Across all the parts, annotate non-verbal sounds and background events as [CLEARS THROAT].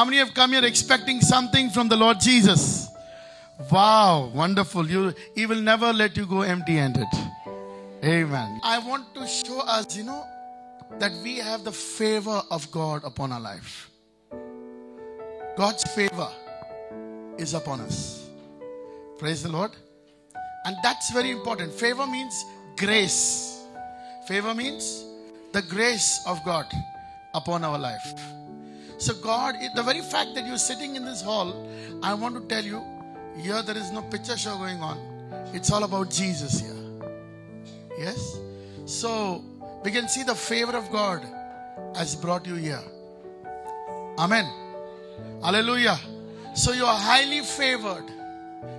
How many have come here expecting something from the Lord Jesus? Wow, wonderful. You, he will never let you go empty handed. Amen. I want to show us, you know, that we have the favor of God upon our life. God's favor is upon us. Praise the Lord. And that's very important. Favor means grace. Favor means the grace of God upon our life. So, God, the very fact that you're sitting in this hall, I want to tell you, here there is no picture show going on. It's all about Jesus here. Yes? So, we can see the favor of God has brought you here. Amen. Hallelujah. So, you are highly favored.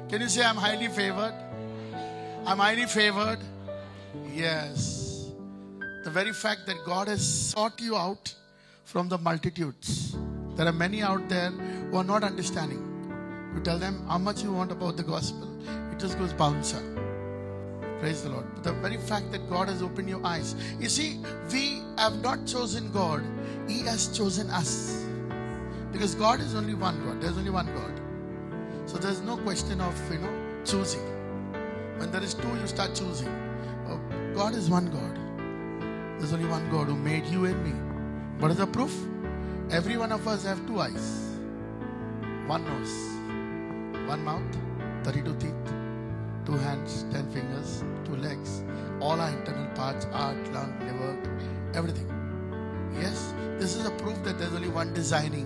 Can you say, I'm highly favored? I'm highly favored. Yes. The very fact that God has sought you out from the multitudes. There are many out there who are not understanding. You tell them how much you want about the gospel, it just goes bouncer. Praise the Lord. But the very fact that God has opened your eyes. You see, we have not chosen God, He has chosen us. Because God is only one God. There's only one God. So there's no question of, you know, choosing. When there is two, you start choosing. Oh, God is one God. There's only one God who made you and me. What is the proof? Every one of us have two eyes, one nose, one mouth, 32 teeth, two hands, 10 fingers, two legs, all our internal parts, heart, lung, liver, everything. Yes, this is a proof that there's only one designing.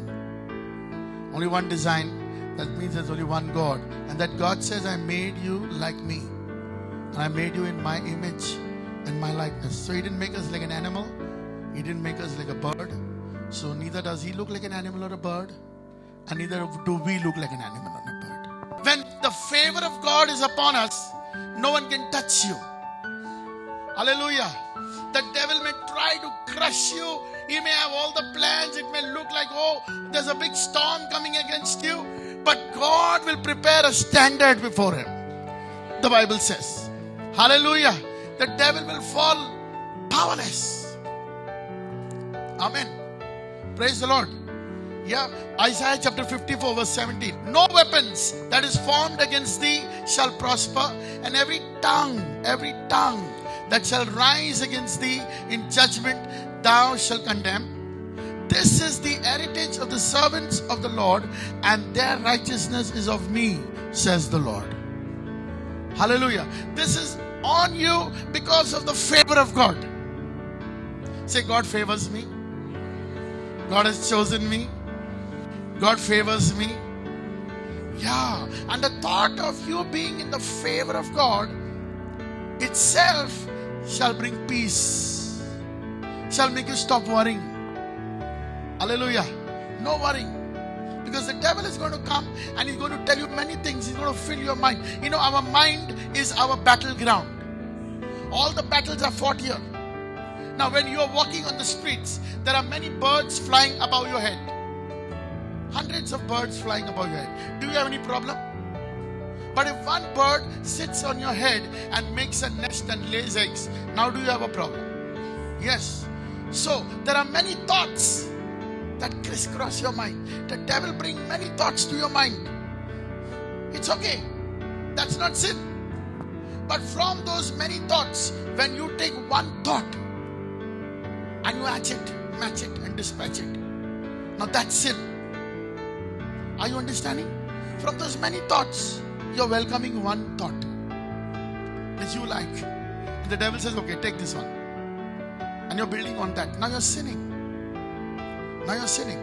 Only one design. That means there's only one God. And that God says, I made you like me. And I made you in my image and my likeness. So He didn't make us like an animal. He didn't make us like a bird. So neither does He look like an animal or a bird. And neither do we look like an animal or a bird. When the favor of God is upon us, no one can touch you. Hallelujah. The devil may try to crush you. He may have all the plans. It may look like, oh, there's a big storm coming against you. But God will prepare a standard before him. The Bible says. Hallelujah. The devil will fall powerless. Amen. Praise the Lord. Yeah, Isaiah chapter 54, verse 17. No weapons that is formed against thee shall prosper, and every tongue, every tongue that shall rise against thee in judgment, thou shalt condemn. This is the heritage of the servants of the Lord, and their righteousness is of me, says the Lord. Hallelujah. This is on you because of the favor of God. Say, God favors me. God has chosen me. God favors me. Yeah. And the thought of you being in the favor of God itself shall bring peace, shall make you stop worrying. Hallelujah. No worrying. Because the devil is going to come and he's going to tell you many things. He's going to fill your mind. You know, our mind is our battleground. All the battles are fought here. Now, when you are walking on the streets, there are many birds flying above your head. Hundreds of birds flying above your head. Do you have any problem? But if one bird sits on your head and makes a nest and lays eggs, now do you have a problem? Yes. So there are many thoughts that crisscross your mind. The devil bring many thoughts to your mind. It's okay. That's not sin. But from those many thoughts, when you take one thought and you match it, match it, and dispatch it, now that's sin. Are you understanding? From those many thoughts, you're welcoming one thought which you like. And the devil says, okay, take this one. And you're building on that. Now you're sinning. Now you're sinning.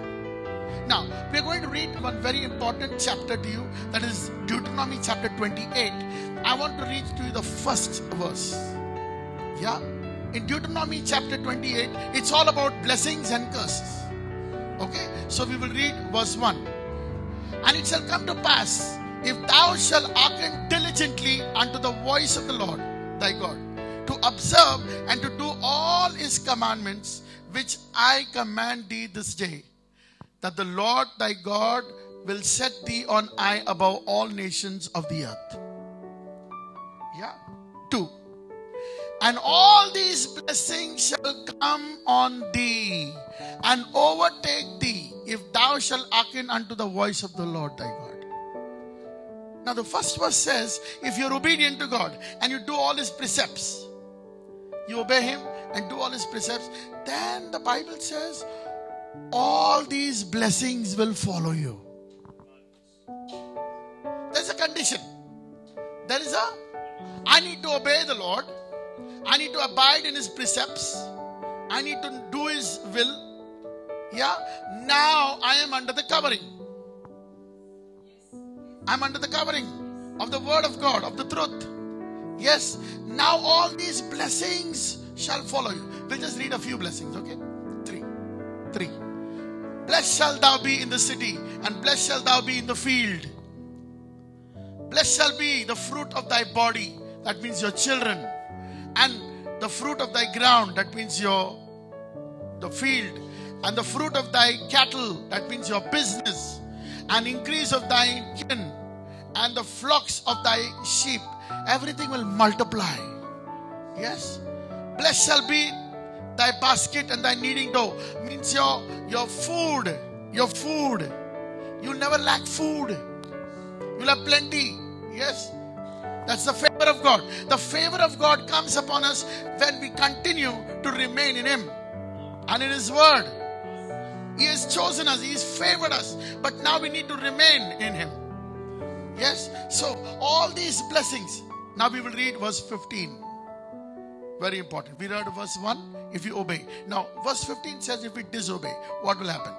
Now, we're going to read one very important chapter to you that is Deuteronomy chapter 28. I want to read to you the first verse. Yeah? In Deuteronomy chapter 28, it's all about blessings and curses. Okay? So we will read verse 1. And it shall come to pass, if thou shalt hearken diligently unto the voice of the Lord thy God, to observe and to do all his commandments which I command thee this day, that the Lord thy God will set thee on high above all nations of the earth. Yeah. Two. And all these blessings shall come on thee and overtake thee if thou shalt hearken unto the voice of the Lord thy God. Now, the first verse says, if you're obedient to God and you do all his precepts, you obey him and do all his precepts, then the Bible says, all these blessings will follow you. There's a condition. There is a, I need to obey the Lord. I need to abide in his precepts. I need to do his will. Yeah. Now I am under the covering. I'm under the covering of the word of God, of the truth. Yes. Now all these blessings shall follow you. We'll just read a few blessings, okay? Three. Three. Blessed shall thou be in the city, and blessed shall thou be in the field. Blessed shall be the fruit of thy body, that means your children, and the fruit of thy ground, that means your the field, and the fruit of thy cattle, that means your business, and increase of thy kin, and the flocks of thy sheep, everything will multiply. Yes? Blessed shall be thy basket and thy kneading dough. Means your your food, your food. You'll never lack food. You'll have plenty. Yes? That's the favor of God. The favor of God comes upon us when we continue to remain in Him and in His Word. He has chosen us, He has favored us, but now we need to remain in Him. Yes? So, all these blessings. Now we will read verse 15. Very important. We read verse 1 if you obey. Now, verse 15 says, if we disobey, what will happen?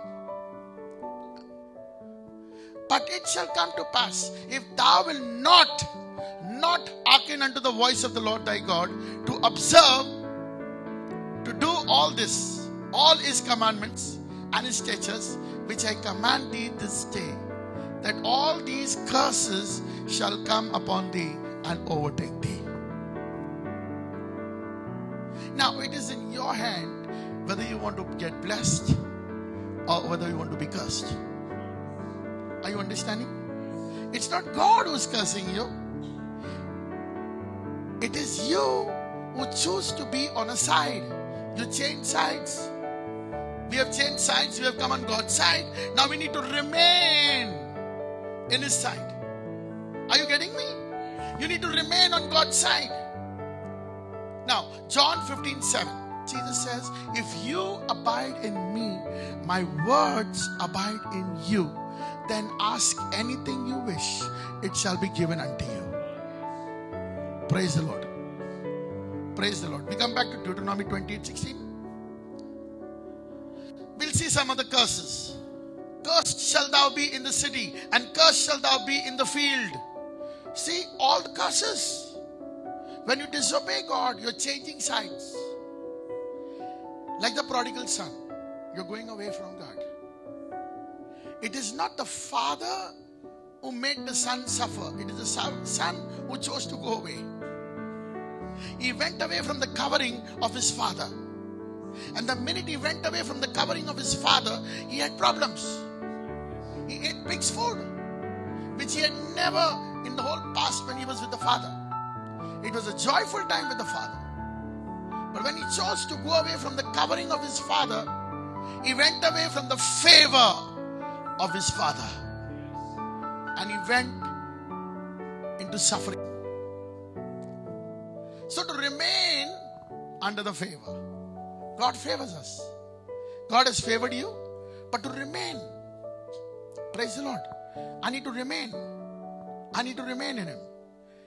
But it shall come to pass if thou wilt not, not hearken unto the voice of the Lord thy God to observe, to do all this, all his commandments and his statutes, which I command thee this day, that all these curses shall come upon thee and overtake thee. Now it is in your hand whether you want to get blessed or whether you want to be cursed. Are you understanding? It's not God who's cursing you. It is you who choose to be on a side. You change sides. We have changed sides. We have come on God's side. Now we need to remain in His side. Are you getting me? You need to remain on God's side. Now, John 15 7, Jesus says, If you abide in me, my words abide in you, then ask anything you wish, it shall be given unto you. Praise the Lord. Praise the Lord. We come back to Deuteronomy 28 16. We'll see some of the curses. Cursed shall thou be in the city, and cursed shall thou be in the field. See all the curses. When you disobey God, you're changing sides. Like the prodigal son, you're going away from God. It is not the father who made the son suffer, it is the son who chose to go away. He went away from the covering of his father. And the minute he went away from the covering of his father, he had problems. He ate pig's food, which he had never in the whole past when he was with the father. It was a joyful time with the father. But when he chose to go away from the covering of his father, he went away from the favor of his father. And he went into suffering. So to remain under the favor, God favors us. God has favored you, but to remain. Praise the Lord. I need to remain. I need to remain in Him.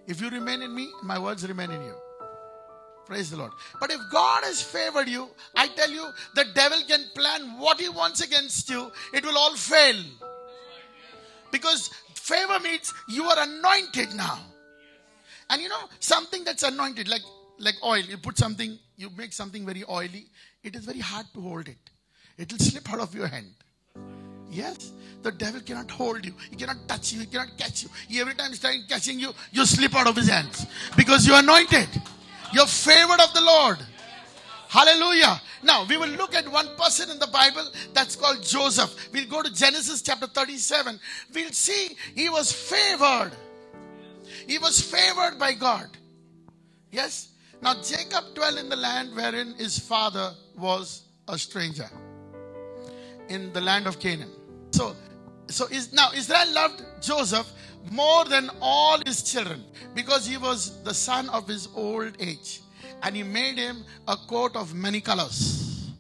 If you remain in me, my words remain in you. Praise the Lord. But if God has favored you, I tell you, the devil can plan what he wants against you, it will all fail. Because favor means you are anointed now. And you know, something that's anointed, like, like oil, you put something, you make something very oily, it is very hard to hold it. It will slip out of your hand. Yes, the devil cannot hold you. He cannot touch you. He cannot catch you. He every time he's trying catching you, you slip out of his hands because you're anointed. You're favored of the Lord. Hallelujah. Now we will look at one person in the Bible that's called Joseph. We'll go to Genesis chapter 37. We'll see he was favored. He was favored by God. Yes. Now Jacob dwelt in the land wherein his father was a stranger in the land of Canaan. So, so is now Israel loved Joseph more than all his children because he was the son of his old age, and he made him a coat of many colors.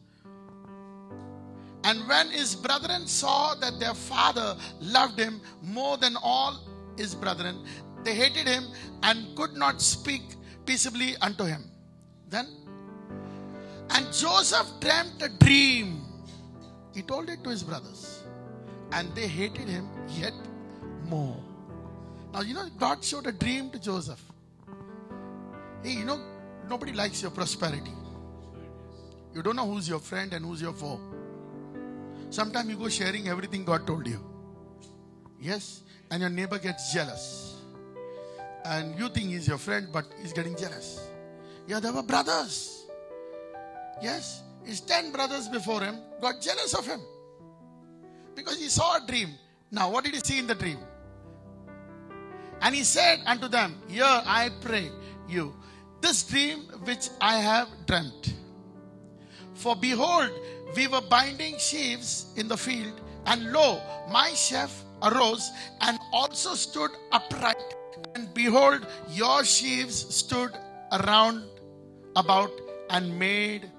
And when his brethren saw that their father loved him more than all his brethren, they hated him and could not speak peaceably unto him. Then, and Joseph dreamt a dream. He told it to his brothers, and they hated him yet more. Now, you know, God showed a dream to Joseph. Hey, you know, nobody likes your prosperity. You don't know who's your friend and who's your foe. Sometimes you go sharing everything God told you. Yes, and your neighbor gets jealous. And you think he's your friend, but he's getting jealous. Yeah, there were brothers. Yes, his ten brothers before him got jealous of him because he saw a dream. Now, what did he see in the dream? And he said unto them, Here I pray you, this dream which I have dreamt. For behold, we were binding sheaves in the field, and lo, my chef arose and also stood upright. And behold, your sheaves stood around about and made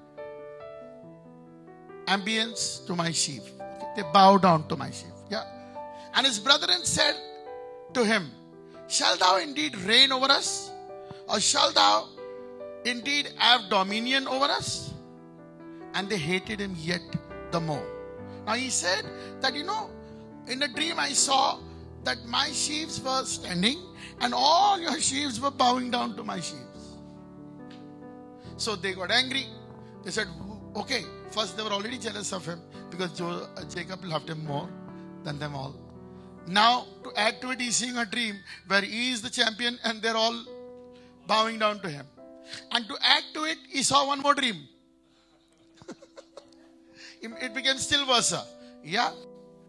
ambience to my sheaf. They bow down to my sheaf. Yeah. And his brethren said to him, Shall thou indeed reign over us? Or shall thou indeed have dominion over us? And they hated him yet the more. Now he said that, you know, in a dream I saw that my sheaves were standing and all your sheaves were bowing down to my sheaves. So they got angry. They said, okay, first they were already jealous of him because uh, Jacob loved him more than them all. Now, to add to it, he's seeing a dream where he is the champion and they're all bowing down to him. And to add to it, he saw one more dream. [LAUGHS] it became still worse. Yeah.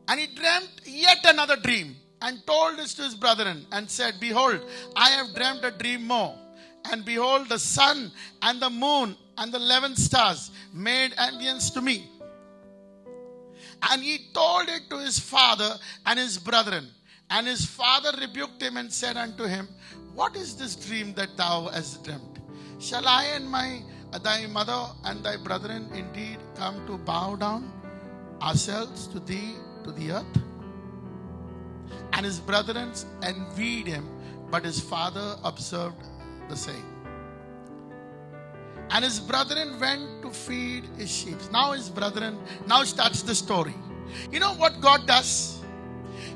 And he dreamt yet another dream and told this to his brethren and said, Behold, I have dreamt a dream more. And behold, the sun and the moon and the eleven stars made ambience to me. And he told it to his father and his brethren. And his father rebuked him and said unto him, What is this dream that thou hast dreamt? Shall I and my thy mother and thy brethren indeed come to bow down ourselves to thee to the earth? And his brethren envied him, but his father observed the same. And his brethren went to feed his sheep. Now his brethren, now starts the story. You know what God does?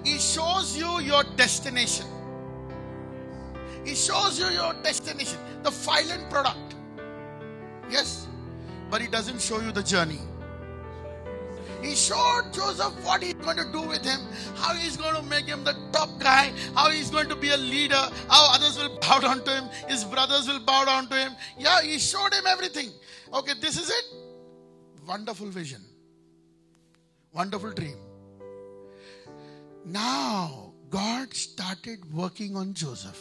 He shows you your destination. He shows you your destination, the final product. Yes, but he doesn't show you the journey. He showed Joseph what he's going to do with him, how he's going to make him the top guy, how he's going to be a leader, how others will bow down to him, his brothers will bow down to him. Yeah, he showed him everything. Okay, this is it. Wonderful vision, wonderful dream. Now, God started working on Joseph.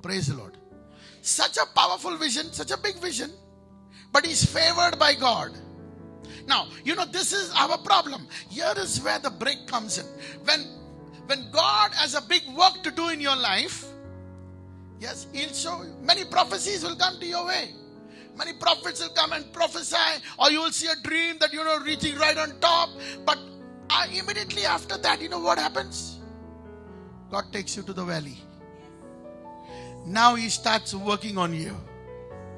Praise the Lord. Such a powerful vision, such a big vision, but he's favored by God. Now, you know, this is our problem. Here is where the break comes in. When when God has a big work to do in your life, yes, He'll show you. Many prophecies will come to your way. Many prophets will come and prophesy, or you will see a dream that you know reaching right on top. But uh, immediately after that, you know what happens? God takes you to the valley. Now He starts working on you.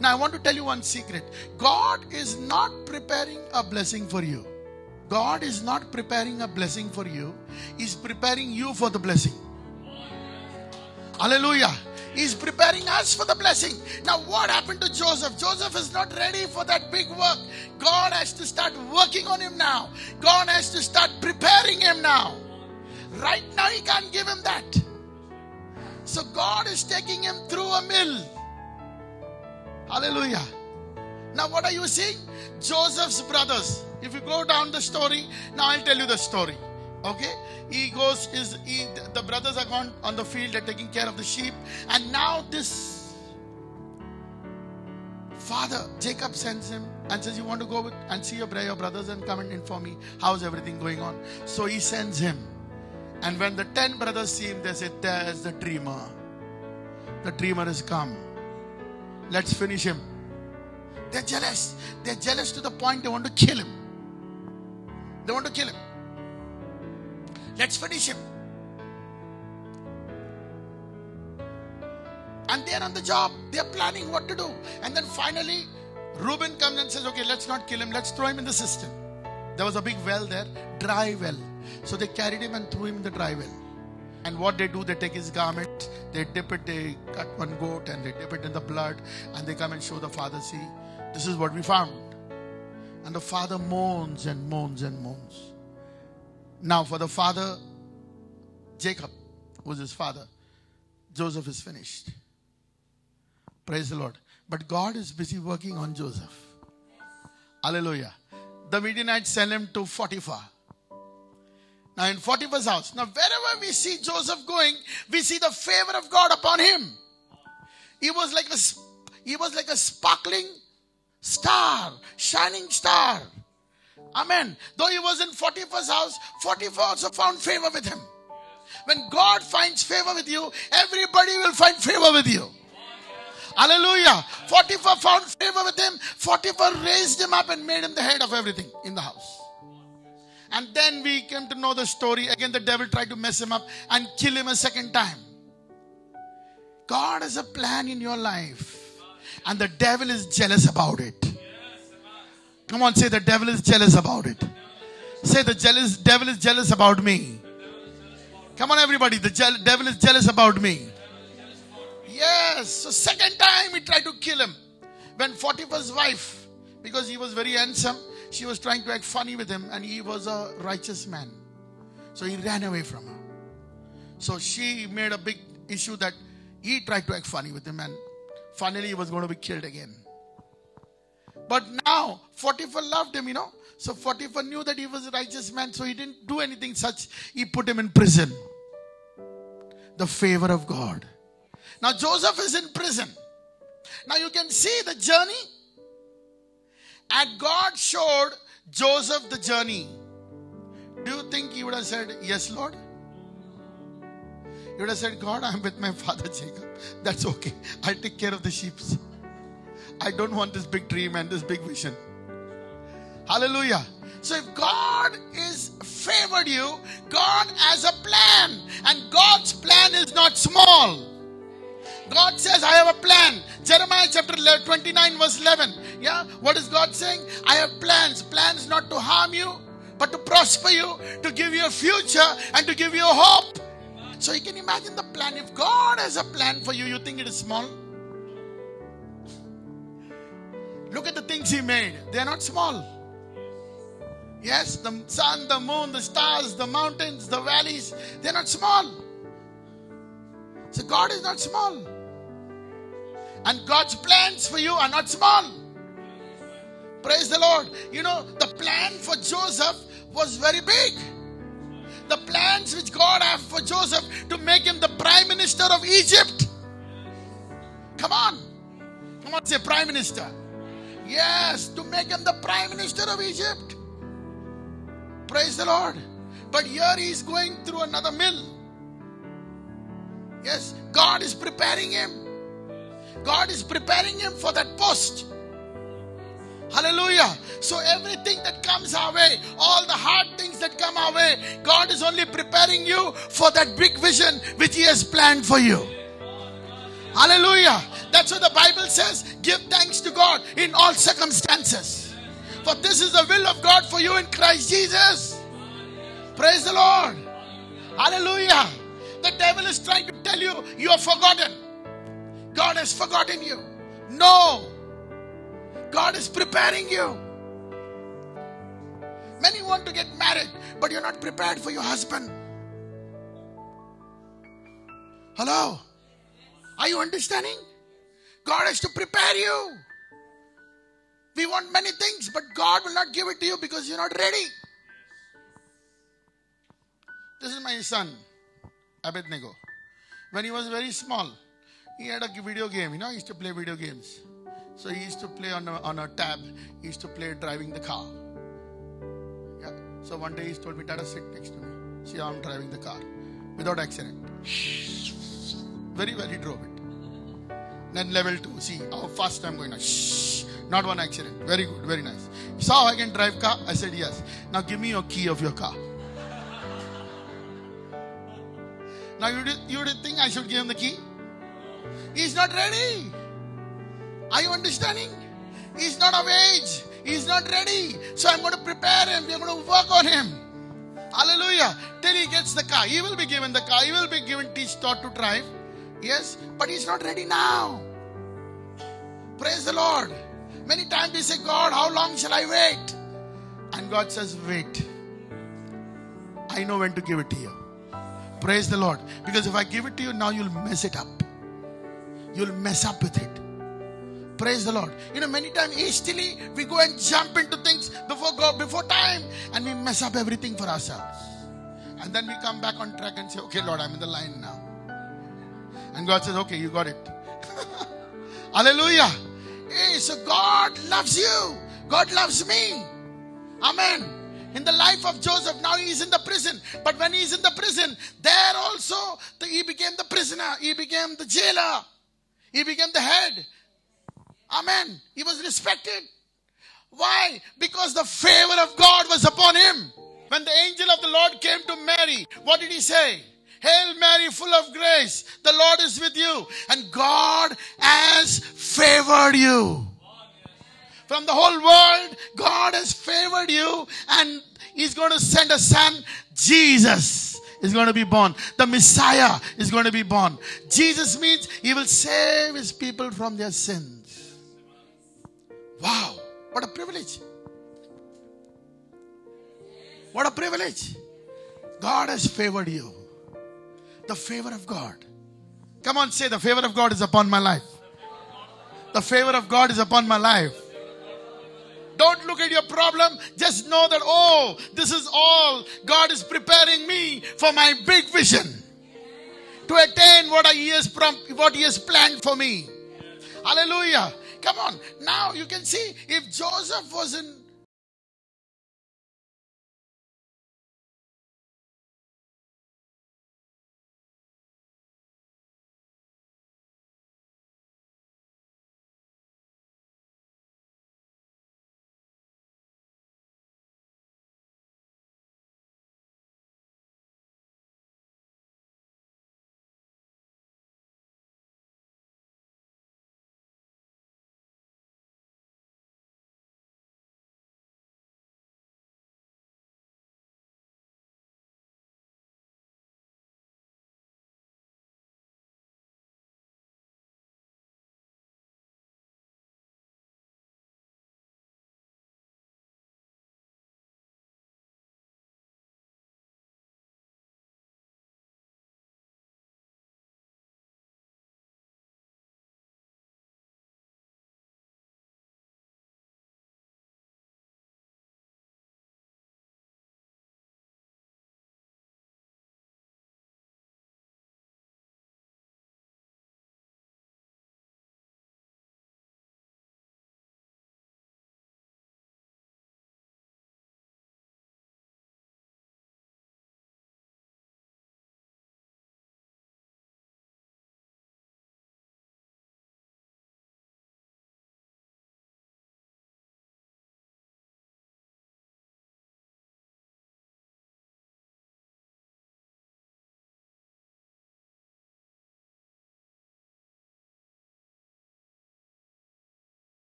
Now, I want to tell you one secret God is not preparing a blessing for you. God is not preparing a blessing for you, He's preparing you for the blessing. Hallelujah. He's preparing us for the blessing. Now, what happened to Joseph? Joseph is not ready for that big work. God has to start working on him now. God has to start preparing him now. Right now, he can't give him that. So, God is taking him through a mill. Hallelujah. Now, what are you seeing? Joseph's brothers. If you go down the story, now I'll tell you the story. Okay? He goes, is he, the brothers are gone on the field, they're taking care of the sheep, and now this Father, Jacob sends him and says, You want to go with and see your, your brothers and come and inform me how's everything going on. So he sends him. And when the ten brothers see him, they say, There's the dreamer. The dreamer has come. Let's finish him. They're jealous. They're jealous to the point they want to kill him. They want to kill him. Let's finish him. And they're on the job. They're planning what to do. And then finally, Reuben comes and says, Okay, let's not kill him. Let's throw him in the cistern. There was a big well there, dry well. So they carried him and threw him in the dry well. And what they do, they take his garment, they dip it, they cut one goat and they dip it in the blood, and they come and show the father, See, this is what we found. And the father moans and moans and moans. Now, for the father, Jacob was his father, Joseph is finished. Praise the Lord. But God is busy working on Joseph. Hallelujah. The Midianites send him to Potiphar. Now in Potiphar's house. Now wherever we see Joseph going, we see the favor of God upon him. He was like a he was like a sparkling star, shining star. Amen. Though he was in Potiphar's house, Potiphar also found favor with him. When God finds favor with you, everybody will find favor with you. Hallelujah. Potiphar found favor with him. Potiphar raised him up and made him the head of everything in the house. And then we came to know the story. Again, the devil tried to mess him up and kill him a second time. God has a plan in your life, and the devil is jealous about it. Come on, say the devil is jealous about it. Say the jealous devil is jealous about me. Come on, everybody. The je- devil is jealous about me. Yes. So second time he tried to kill him. When Potiphar's wife, because he was very handsome, she was trying to act funny with him, and he was a righteous man. So he ran away from her. So she made a big issue that he tried to act funny with him, and finally he was going to be killed again. But now Potiphar loved him, you know. So Potiphar knew that he was a righteous man, so he didn't do anything such. He put him in prison. The favor of God. Now Joseph is in prison. Now you can see the journey. And God showed Joseph the journey. Do you think he would have said, Yes, Lord? He would have said, God, I'm with my father Jacob. That's okay. I'll take care of the sheep. I don't want this big dream and this big vision. Hallelujah. So if God is favored you, God has a plan. And God's plan is not small. God says, I have a plan. Jeremiah chapter 29, verse 11. Yeah, what is God saying? I have plans. Plans not to harm you, but to prosper you, to give you a future, and to give you a hope. So you can imagine the plan. If God has a plan for you, you think it is small? Look at the things He made. They are not small. Yes, the sun, the moon, the stars, the mountains, the valleys, they're not small. So God is not small. And God's plans for you are not small. Praise the Lord. You know, the plan for Joseph was very big. The plans which God had for Joseph to make him the prime minister of Egypt. Come on. Come on, say prime minister. Yes, to make him the prime minister of Egypt. Praise the Lord. But here he is going through another mill. Yes, God is preparing him. God is preparing him for that post. Hallelujah. So everything that comes our way, all the hard things that come our way, God is only preparing you for that big vision which He has planned for you. Hallelujah. That's what the Bible says. Give thanks to God in all circumstances. For this is the will of God for you in Christ Jesus. Praise the Lord. Hallelujah. The devil is trying to tell you you are forgotten. God has forgotten you. No. God is preparing you. Many want to get married, but you're not prepared for your husband. Hello? Are you understanding? God has to prepare you. We want many things, but God will not give it to you because you're not ready. This is my son, Abednego. When he was very small, he had a video game. You know, he used to play video games. So he used to play on a, on a tab. He used to play driving the car. Yeah. So one day he told me, Dada, sit next to me. See how I'm driving the car without accident. [LAUGHS] Very well he drove it. Then level two. See how fast I'm going. Shh. [LAUGHS] Not one accident. Very good. Very nice. How I can drive car? I said yes. Now give me your key of your car. Now you did, you did think I should give him the key? He's not ready. Are you understanding? He's not of age. He's not ready. So I'm going to prepare him. We're going to work on him. Hallelujah. Till he gets the car. He will be given the car. He will be given teach taught to drive. Yes, but he's not ready now. Praise the Lord. Many times we say, God, how long shall I wait? And God says, Wait. I know when to give it to you. Praise the Lord. Because if I give it to you now, you'll mess it up. You'll mess up with it. Praise the Lord. You know, many times hastily we go and jump into things before God, before time, and we mess up everything for ourselves. And then we come back on track and say, Okay, Lord, I'm in the line now. And God says, Okay, you got it. [LAUGHS] Hallelujah. Hey, so God loves you. God loves me. Amen. In the life of Joseph, now he is in the prison. But when he is in the prison, there also the, he became the prisoner. He became the jailer. He became the head. Amen. He was respected. Why? Because the favor of God was upon him. When the angel of the Lord came to Mary, what did he say? Hail Mary, full of grace, the Lord is with you, and God has favored you. From the whole world, God has favored you, and He's going to send a son, Jesus is going to be born. The Messiah is going to be born. Jesus means He will save His people from their sins. Wow, what a privilege! What a privilege! God has favored you. The favor of God. Come on, say, the favor of God is upon my life. The favor of God is upon my life. Don't look at your problem. Just know that, oh, this is all God is preparing me for my big vision to attain what He has, prom- what he has planned for me. Hallelujah. Come on. Now you can see if Joseph was in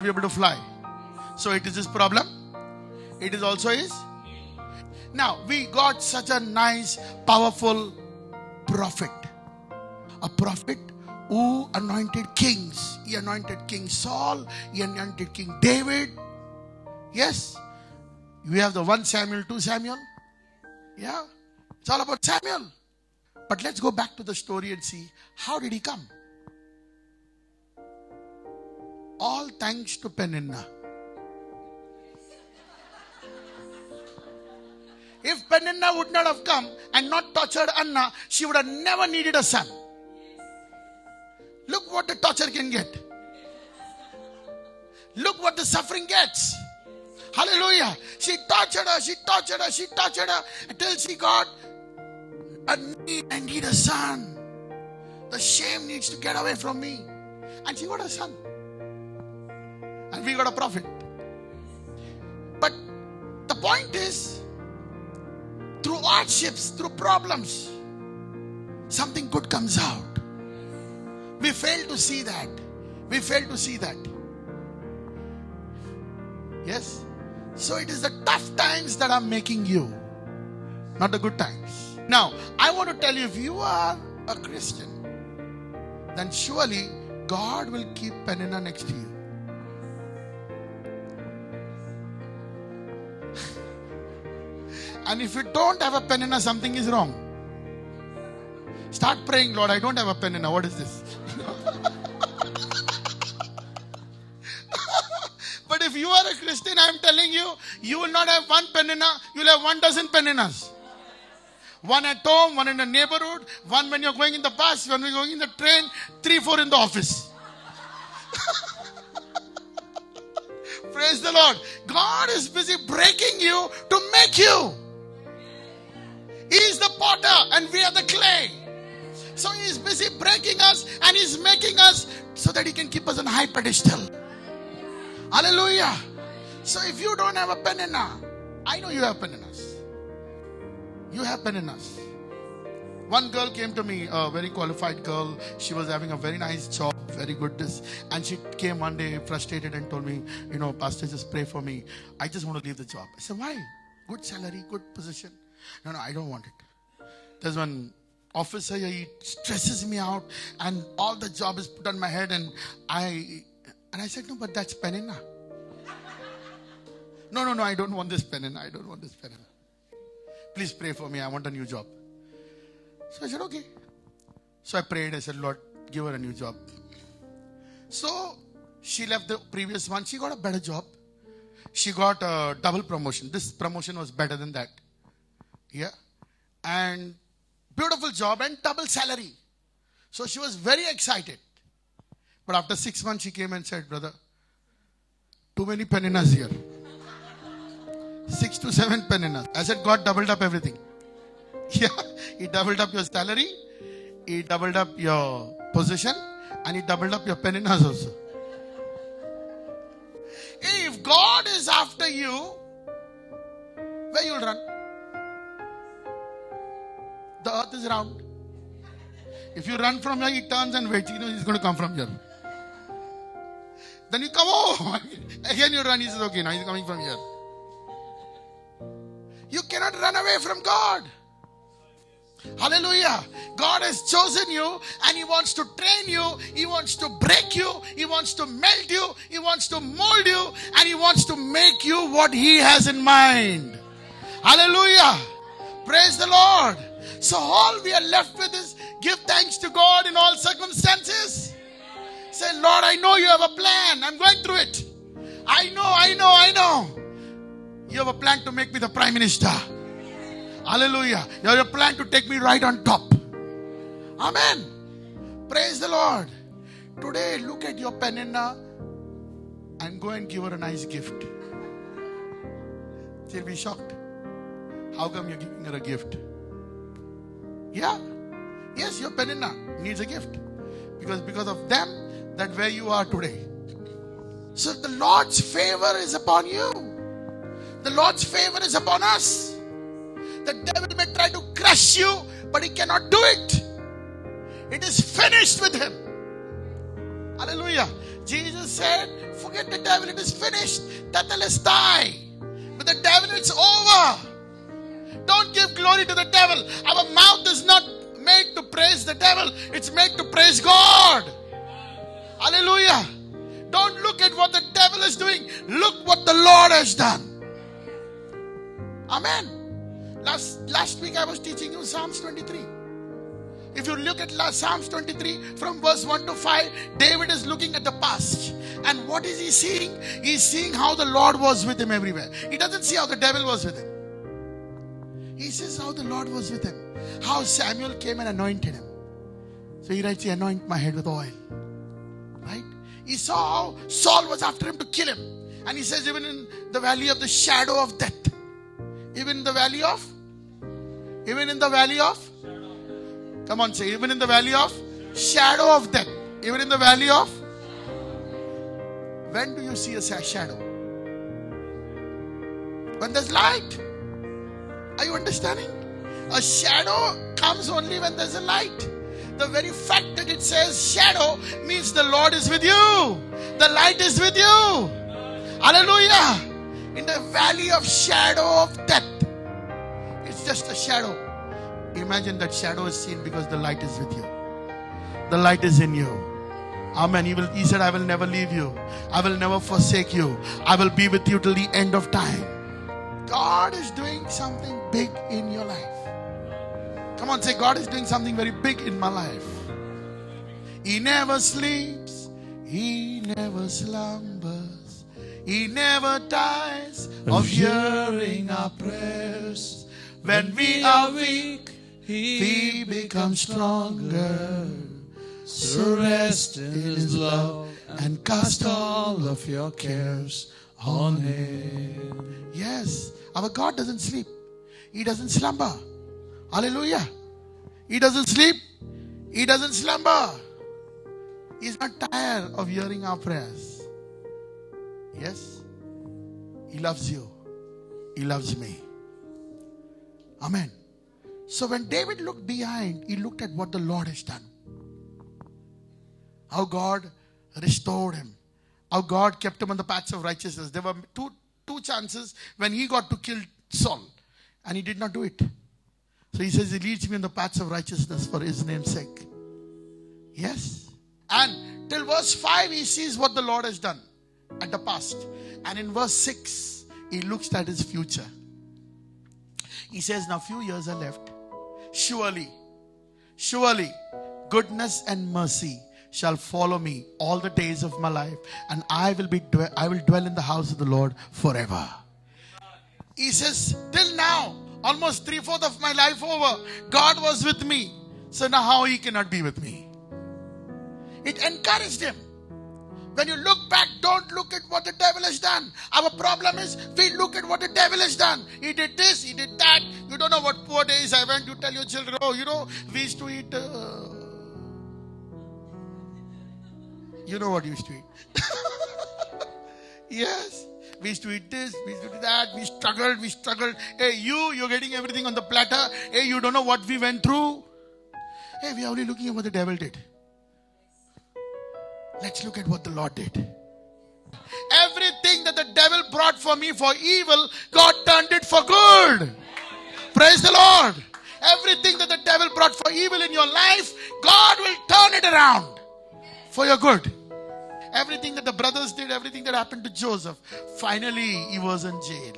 be able to fly. So it is his problem. It is also his. Now we got such a nice, powerful prophet. A prophet who anointed kings. He anointed King Saul. He anointed King David. Yes. We have the 1 Samuel, 2 Samuel. Yeah. It's all about Samuel. But let's go back to the story and see how did he come? All thanks to Peninna. If Peninna would not have come and not tortured Anna, she would have never needed a son. Look what the torture can get. Look what the suffering gets. Hallelujah. She tortured her, she tortured her, she tortured her until she got a need. I need a son. The shame needs to get away from me. And she got a son. And we got a prophet. But the point is, through hardships, through problems, something good comes out. We fail to see that. We fail to see that. Yes? So it is the tough times that are making you, not the good times. Now, I want to tell you if you are a Christian, then surely God will keep Penina next to you. And if you don't have a Penina, something is wrong. Start praying, Lord, I don't have a Penina. What is this? [LAUGHS] but if you are a Christian, I'm telling you, you will not have one Penina, you'll have one dozen Peninas. One at home, one in the neighborhood, one when you're going in the bus, one when you're going in the train, three, four in the office. [LAUGHS] Praise the Lord. God is busy breaking you to make you. He is the potter and we are the clay. So He is busy breaking us and He's making us so that He can keep us on high pedestal. Hallelujah. So if you don't have a penina, I know you have peninas. You have peninas. One girl came to me, a very qualified girl. She was having a very nice job, very good. And she came one day frustrated and told me, you know, Pastor, just pray for me. I just want to leave the job. I said, why? Good salary, good position. No, no, I don't want it. There's one officer here, he stresses me out, and all the job is put on my head, and I and I said, No, but that's penina. [LAUGHS] No, no, no, I don't want this penina. I don't want this penina. Please pray for me. I want a new job. So I said, Okay. So I prayed. I said, Lord, give her a new job. So she left the previous one. She got a better job. She got a double promotion. This promotion was better than that. Yeah. And beautiful job and double salary. So she was very excited. But after six months, she came and said, Brother, too many peninas here. Six to seven peninas. I said, God doubled up everything. [LAUGHS] Yeah, He doubled up your salary, He doubled up your position, and He doubled up your peninas also. If God is after you, where you'll run? The earth is round. If you run from here, he turns and waits. You know he's going to come from here. Then you come, oh, [LAUGHS] again you run. He says, okay, now he's coming from here. You cannot run away from God. Hallelujah. God has chosen you and He wants to train you. He wants to break you. He wants to melt you. He wants to mold you. And He wants to make you what He has in mind. Hallelujah. Praise the Lord. So all we are left with is give thanks to God in all circumstances. Say, Lord, I know you have a plan. I'm going through it. I know, I know, I know. You have a plan to make me the prime minister. Hallelujah. You have a plan to take me right on top. Amen. Praise the Lord. Today, look at your penina and go and give her a nice gift. She'll be shocked. How come you're giving her a gift? Yeah. Yes, your penina needs a gift. Because because of them, that where you are today. So the Lord's favor is upon you. The Lord's favor is upon us. The devil may try to crush you, but he cannot do it. It is finished with him. Hallelujah. Jesus said, Forget the devil, it is finished. Tetelestai. But the devil, it's over. Don't give glory to the devil. Our the devil, it's made to praise God. Hallelujah. Don't look at what the devil is doing, look what the Lord has done. Amen. Last, last week I was teaching you Psalms 23. If you look at Psalms 23 from verse 1 to 5, David is looking at the past. And what is he seeing? He's seeing how the Lord was with him everywhere. He doesn't see how the devil was with him. He says how the Lord was with him. How Samuel came and anointed him. So he writes, He Anoint my head with oil. Right? He saw how Saul was after him to kill him. And he says, Even in the valley of the shadow of death, even in the valley of, even in the valley of, come on, say, even in the valley of shadow of death, even in the valley of, when do you see a shadow? When there's light. Are you understanding? A shadow comes only when there's a light. The very fact that it says shadow means the Lord is with you. The light is with you. Hallelujah. In the valley of shadow of death, it's just a shadow. Imagine that shadow is seen because the light is with you. The light is in you. Amen. He, will, he said, I will never leave you. I will never forsake you. I will be with you till the end of time. God is doing something big in your life. Come on, say, God is doing something very big in my life. He never sleeps, He never slumbers, He never dies of hearing our prayers. When we are weak, He becomes stronger. So rest in His love and cast all of your cares on Him. Yes, our God doesn't sleep, He doesn't slumber. Hallelujah. He doesn't sleep, He doesn't slumber. He's not tired of hearing our prayers. Yes, He loves you, He loves me. Amen. So when David looked behind, he looked at what the Lord has done. How God restored him. How God kept him on the paths of righteousness. There were two, two chances when he got to kill Saul, and he did not do it. So he says, He leads me in the paths of righteousness for his name's sake. Yes. And till verse 5, he sees what the Lord has done at the past. And in verse 6, he looks at his future. He says, Now few years are left. Surely, surely, goodness and mercy shall follow me all the days of my life, and I will be I will dwell in the house of the Lord forever. He says, Till now, almost three fourths of my life over, God was with me. So now how he cannot be with me? It encouraged him. When you look back, don't look at what the devil has done. Our problem is we look at what the devil has done. He did this, he did that. You don't know what poor days I went. You tell your children, oh, you know, we used to eat. Uh, you know what you used to eat. [LAUGHS] yes. We used to eat this, we used to do that, we struggled, we struggled. Hey, you, you're getting everything on the platter. Hey, you don't know what we went through. Hey, we are only looking at what the devil did. Let's look at what the Lord did. Everything that the devil brought for me for evil, God turned it for good. Praise the Lord. Everything that the devil brought for evil in your life, God will turn it around for your good. Everything that the brothers did, everything that happened to Joseph, finally he was in jail.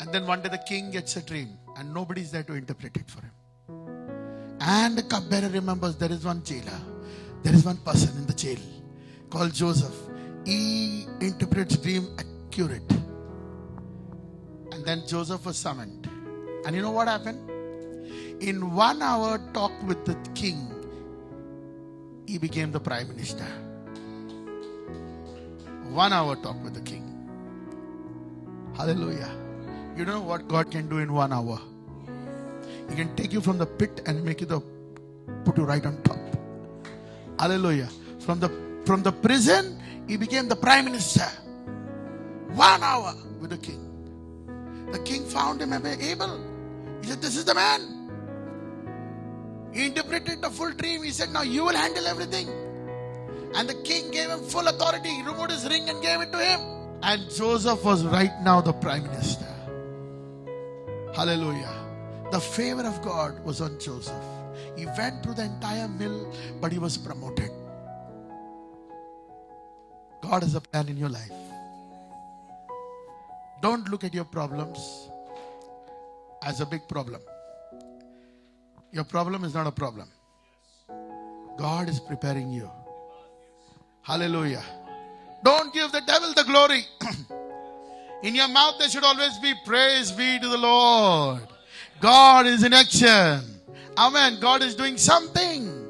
And then one day the king gets a dream, and nobody's there to interpret it for him. And the cupbearer remembers there is one jailer, there is one person in the jail called Joseph. He interprets dream accurate. And then Joseph was summoned. And you know what happened? In one hour talk with the king, he became the prime minister. One hour talk with the king. Hallelujah. You know what God can do in one hour? He can take you from the pit and make you the put you right on top. Hallelujah. From the from the prison, he became the prime minister. One hour with the king. The king found him able. He said, This is the man. He interpreted the full dream. He said, Now you will handle everything. And the king gave him full authority. He removed his ring and gave it to him. And Joseph was right now the prime minister. Hallelujah. The favor of God was on Joseph. He went through the entire mill, but he was promoted. God has a plan in your life. Don't look at your problems as a big problem. Your problem is not a problem. God is preparing you. Hallelujah. Don't give the devil the glory. [CLEARS THROAT] in your mouth there should always be praise be to the Lord. God is in action. Amen. God is doing something.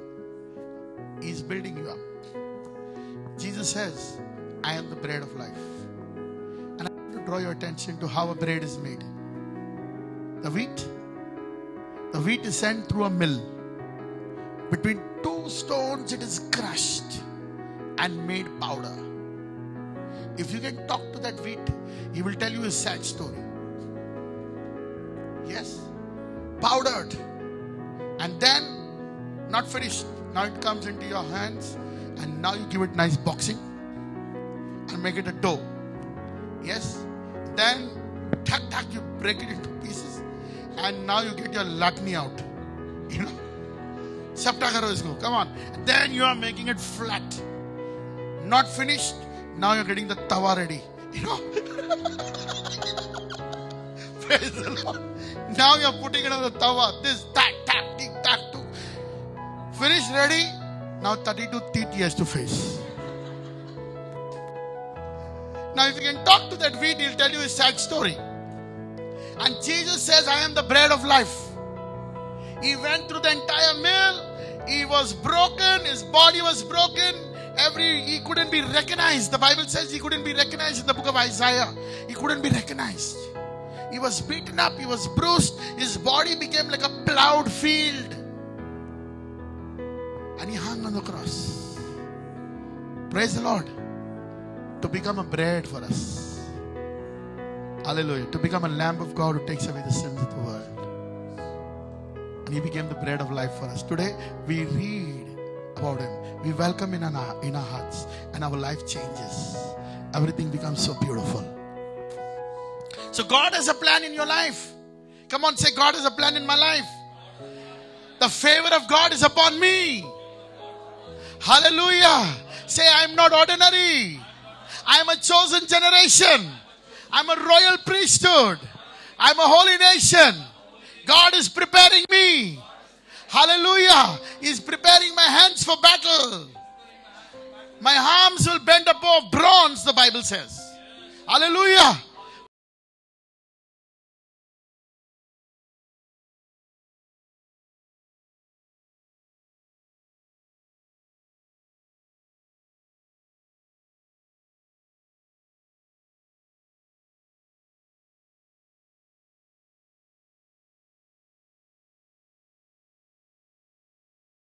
He's building you up. Jesus says, I am the bread of life. And I want to draw your attention to how a bread is made. The wheat, the wheat is sent through a mill. Between two stones, it is crushed and made powder. If you can talk to that wheat, he will tell you a sad story. Yes, powdered. And then, not finished. Now it comes into your hands, and now you give it nice boxing and make it a dough. Yes, then, tack, tack, you break it into pieces, and now you get your lakni out. You know, sapta karo isko. Come on. Then you are making it flat. Not finished. Now you're getting the tawa ready. You know. Praise the Lord. Now you're putting it on the tawa. This, that, that, tick, that, too. Finished, ready. Now 32 teeth he has to face. Now, if you can talk to that wheat, he'll tell you a sad story. And Jesus says, I am the bread of life. He went through the entire meal. He was broken. His body was broken. Every he couldn't be recognized. The Bible says he couldn't be recognized in the book of Isaiah. He couldn't be recognized. He was beaten up. He was bruised. His body became like a plowed field. And he hung on the cross. Praise the Lord. To become a bread for us. Hallelujah. To become a lamb of God who takes away the sins of the world. And he became the bread of life for us. Today we read about him. We welcome in our, in our hearts. And our life changes. Everything becomes so beautiful. So God has a plan in your life. Come on, say, God has a plan in my life. The favor of God is upon me. Hallelujah. Say, I'm not ordinary. I'm a chosen generation. I'm a royal priesthood. I'm a holy nation. God is preparing me. Hallelujah. He's preparing my hands for battle. My arms will bend above bronze, the Bible says. Hallelujah.